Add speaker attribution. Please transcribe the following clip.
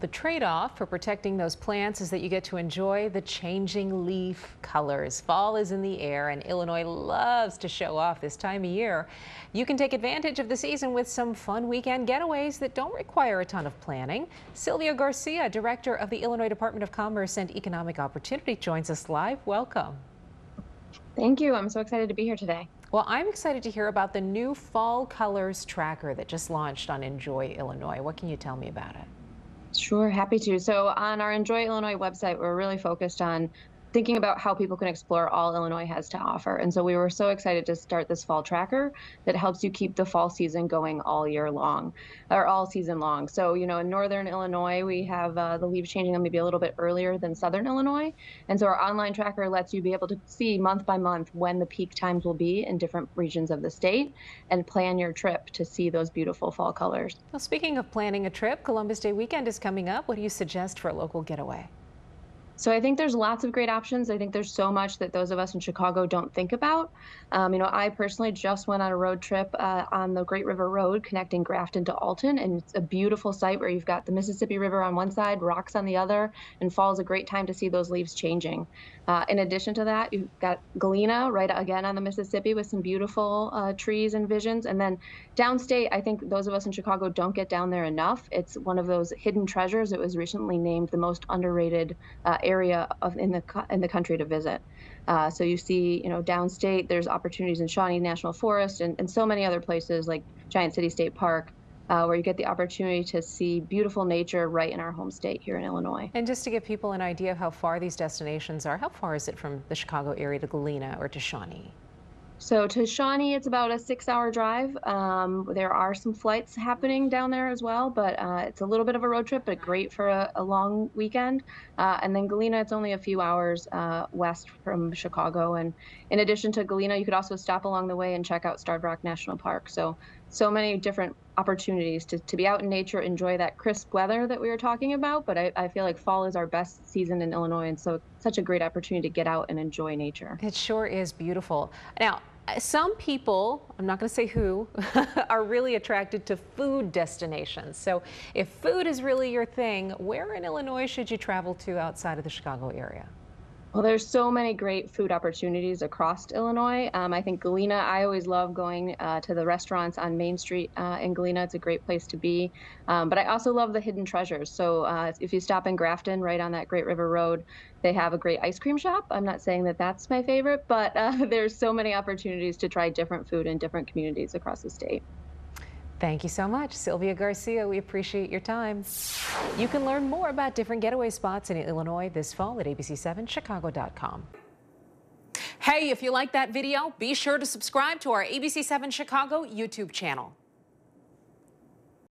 Speaker 1: The trade-off for protecting those plants is that you get to enjoy the changing leaf colors. Fall is in the air and Illinois loves to show off this time of year. You can take advantage of the season with some fun weekend getaways that don't require a ton of planning. Sylvia Garcia, director of the Illinois Department of Commerce and Economic Opportunity joins us live. Welcome.
Speaker 2: Thank you. I'm so excited to be here today.
Speaker 1: Well, I'm excited to hear about the new Fall Colors Tracker that just launched on Enjoy Illinois. What can you tell me about it?
Speaker 2: Sure, happy to. So on our Enjoy Illinois website, we're really focused on thinking about how people can explore all Illinois has to offer. And so we were so excited to start this fall tracker that helps you keep the fall season going all year long or all season long. So, you know, in northern Illinois, we have uh, the leaves changing maybe a little bit earlier than southern Illinois. And so our online tracker lets you be able to see month by month when the peak times will be in different regions of the state and plan your trip to see those beautiful fall colors.
Speaker 1: Well, speaking of planning a trip, Columbus Day weekend is coming up. What do you suggest for a local getaway?
Speaker 2: So I think there's lots of great options. I think there's so much that those of us in Chicago don't think about. Um, you know, I personally just went on a road trip uh, on the Great River Road connecting Grafton to Alton, and it's a beautiful site where you've got the Mississippi River on one side, rocks on the other, and fall is a great time to see those leaves changing. Uh, in addition to that, you've got Galena right again on the Mississippi with some beautiful uh, trees and visions. And then downstate, I think those of us in Chicago don't get down there enough. It's one of those hidden treasures. It was recently named the most underrated uh, area of in the in the country to visit. Uh, so you see, you know, downstate, there's opportunities in Shawnee National Forest and, and so many other places like Giant City State Park. Uh, where you get the opportunity to see beautiful nature right in our home state here in Illinois.
Speaker 1: And just to give people an idea of how far these destinations are, how far is it from the Chicago area to Galena or to Shawnee?
Speaker 2: So to Shawnee, it's about a six-hour drive. Um, there are some flights happening down there as well, but uh, it's a little bit of a road trip, but great for a, a long weekend. Uh, and then Galena, it's only a few hours uh, west from Chicago. And in addition to Galena, you could also stop along the way and check out Starved Rock National Park. So so many different opportunities to, to be out in nature, enjoy that crisp weather that we were talking about. But I, I feel like fall is our best season in Illinois, and so such a great opportunity to get out and enjoy nature.
Speaker 1: It sure is beautiful. Now, some people, I'm not going to say who, are really attracted to food destinations. So if food is really your thing, where in Illinois should you travel to outside of the Chicago area?
Speaker 2: Well, there's so many great food opportunities across Illinois. Um, I think Galena, I always love going uh, to the restaurants on Main Street uh, in Galena. It's a great place to be. Um, but I also love the hidden treasures. So uh, if you stop in Grafton, right on that Great River Road, they have a great ice cream shop. I'm not saying that that's my favorite, but uh, there's so many opportunities to try different food in different communities across the state.
Speaker 1: Thank you so much, Sylvia Garcia. We appreciate your time. You can learn more about different getaway spots in Illinois this fall at abc7chicago.com. Hey, if you like that video, be sure to subscribe to our ABC7 Chicago YouTube channel.